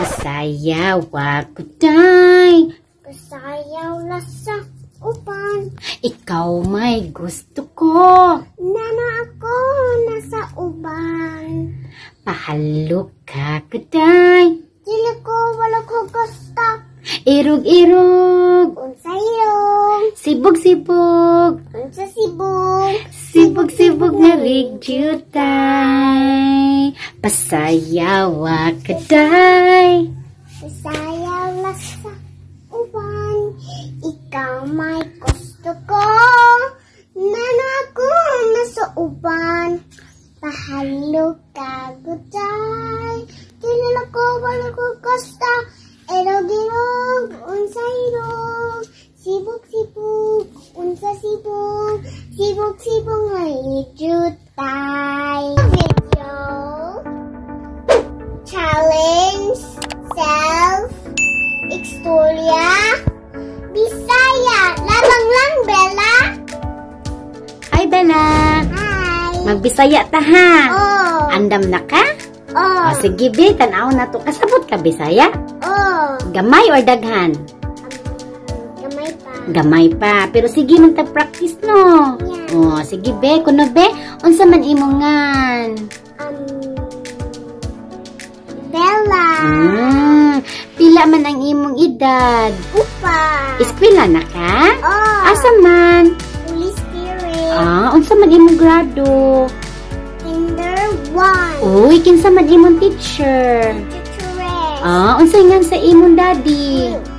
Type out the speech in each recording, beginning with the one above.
Pasayaw ako day. Pasayaw la sa uban. Ikaw may gusto ko. Nana ako nasa uban. Pahalok ka kuday. Dili ko wala ko gusto. Irog-irog. Unsayong. Sibog-sibog. Unsa sibong. Sibog-sibog nga rigyutay. Pasayaw ako day. Pasayaw la sa uban. Ikaw may gusto ko. Nana ako nasa uban. Pahalo ka guday. Dili ko wala ko gusto. Sibog-sibog. Unsa sibog. Sibog-sibog nga jutay. Video. Challenge. Self. Istorya. Bisaya. Lamang lang, Bella. Ay, Bella. Hi. Magbisaya ta ha. Oh. Andam na ka? Oh. O sige be, tanaw na to. Kasabot ka, Bisaya? Oh. Gamay or daghan? Gamay pa. Pero sige man practice no. Yeah. O, sige be. Kuno be, unsa man imongan? Um. Bella. Mm, pila man ang imong edad? Upa. Eskwela na ka? Oh. Asa man? Holy Spirit. Ah, unsa man imong grado? Kinder 1. Uy, kinsa man imong teacher? Teacheress. Ah, unsa nga sa imong daddy? Um.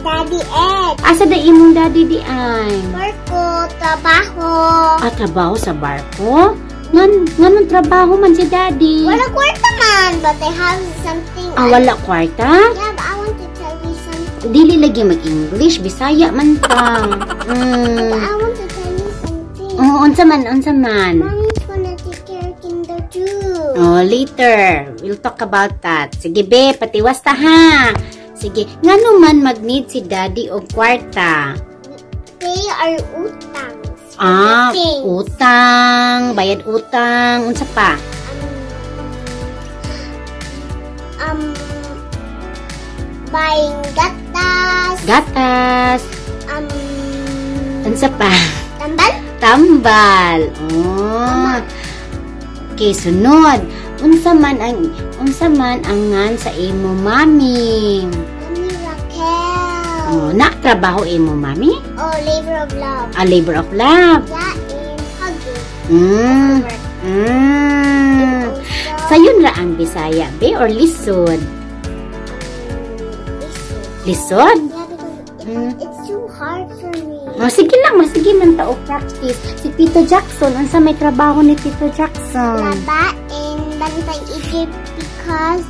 Daddy Ed. Asa da imong daddy di ay? Marco. Trabaho. Ah, trabaho sa barko? Ngan, nganong trabaho man si daddy? Wala kwarta man, but I have something. Ah, wala kwarta? Yeah, but I want to tell you something. Dili lagi mag-English, Bisaya man ta. But Mm. I want to tell you something. Oh, unsa man, unsa man? Mommy's gonna take care of Kinder too. Oh, later. We'll talk about that. Sige, be, patiwas ta ha. Sige, ngano man mag-need si daddy og kwarta? They are utang. Ah, Things. utang, bayad utang, unsa pa? Um, um, buying gatas. Gatas, Um, unsa pa? tambal? Tambal. Oh. Okay, sunod. Unsa man ang unsa man ang ngan sa imo mami? Mommy Raquel. Oh, na trabaho imo mami? Oh, labor of love. A labor of love. Yeah, in hugging. Mm. Mm. Sayon ra ang Bisaya, be or lisod? um, listen. Lisod? Yeah, because Mm. Oh, sige lang, sige man ta practice. Si Tito Jackson, unsa may trabaho ni Tito Jackson? Laba in Bantay Egypt because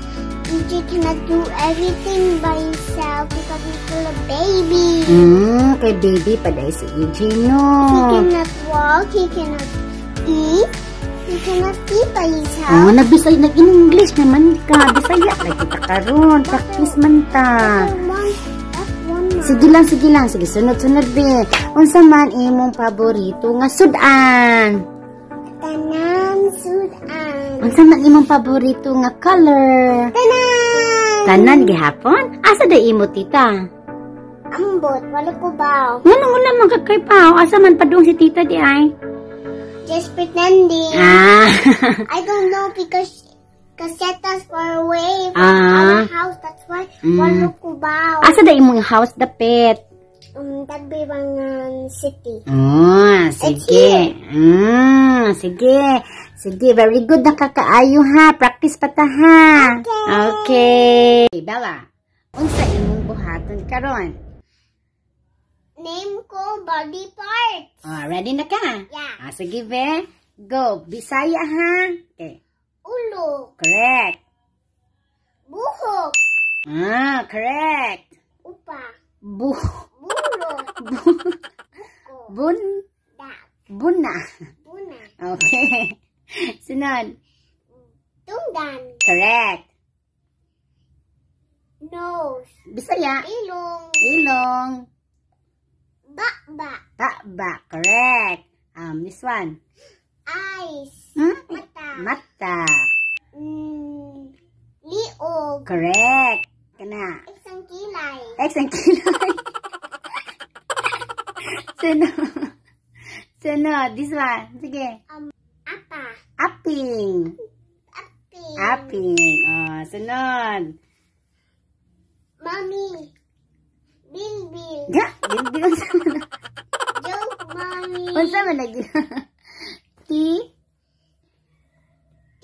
EJ cannot do everything by himself because he's still a baby. Hmm, kay baby pa dahil si EJ, no? He cannot walk, he cannot eat, he cannot see by Oh, himself. nagbisay nag-English naman ka. Bisaya lagi ta karon. Practice man ta. That's Sige lang, sige lang. Sige, sunod-sunod be. Unsa man imong paborito nga sudan? Tanan Sudan. Unsa man imong paborito nga color? Tanan! Tanan gihapon? Asa da imo tita? Ambot, wala ko ba? Ngano mo naman kakay pa? Asa man padung si tita di ay? Just pretending. Ah. I don't know because Casetas far away from Ah. our house. That's why Mm. wala ko ba? Asa da imong house dapit? Um, Tagbibangan City. Oh, sige. Mm, sige. Sige, very good. Nakakaayo ha. Practice pa ta ha. Okay. Okay. Bella, unsa imong buhaton karon? Name ko body parts. Oh, ready na ka? Yeah. Ah, sige, be. Go. Bisaya ha. Okay. Correct. Buhok. Ah, correct. Upa. Bu Bulo. bun Da. buna. Buna. Okay. Sunod. Tunggan. Correct. Nose. Bisaya. Ilong. Ilong. Bakba. Takba. Correct. Um, this one. Eyes. Hmm? Mata. Mata. Mm, bilog. Correct. Kana. X ang kilay. X ang kilay. Sunod. Sunod. This one. Sige. Um, apa. Apping. Aping. Apping. Oh, sunod. Mommy. Bilbil. Ya, bilbil. Joke, mommy. Unsa man lagi? T.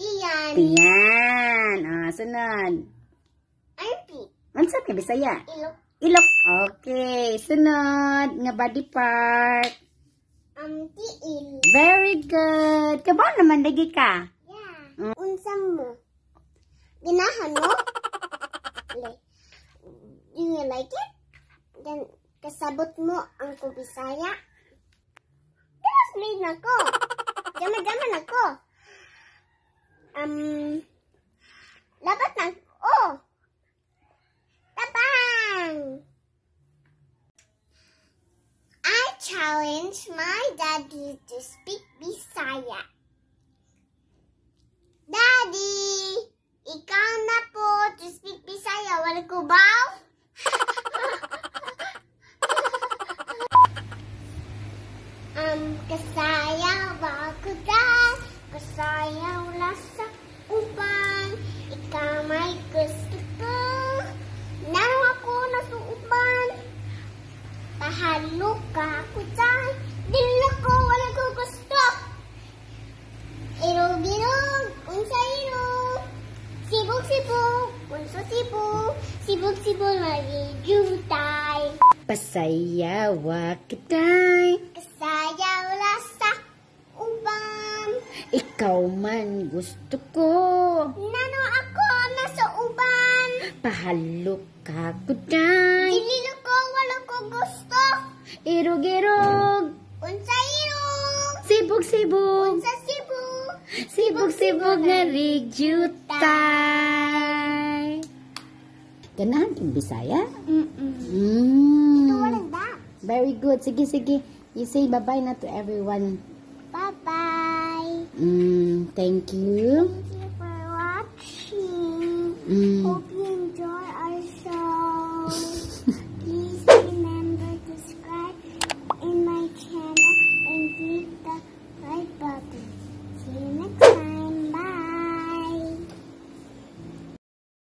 Tiyan. Tiyan. Oh, sunod. Armpit. Unsa kay Bisaya? Ilok. Ilok. Okay. Sunod. Nga body part. Um, tiil. Very good. Kabaw naman lagi ka. Yeah. Unsam mo. Ginahan mo? Do you like it? Then, kasabot mo ang kubisaya? Translate na ko. Dama-dama na ko. Um, labat na. Oh! Challenge my daddy to speak Bisaya. Daddy! Ikaw na po to speak Bisaya. Wala ko ba? Sibog. Sibog-sibog, magigutay. Pasayawa kitay. Kasayaw sa uban. Ikaw man gusto ko. Nano ako nasa uban. Pahalo ka kuday. Dili ko wala ko gusto. Irog-irog. Unsa irog. Sibog-sibog. Unsa sibog. Sibog-sibog nga rigyutay. Ganahan kang Bisaya? Mm. Walang that. Very good. Sige, sige. You say bye-bye na to everyone. Bye-bye. Mm, thank you. Thank you for watching. Mm. Hope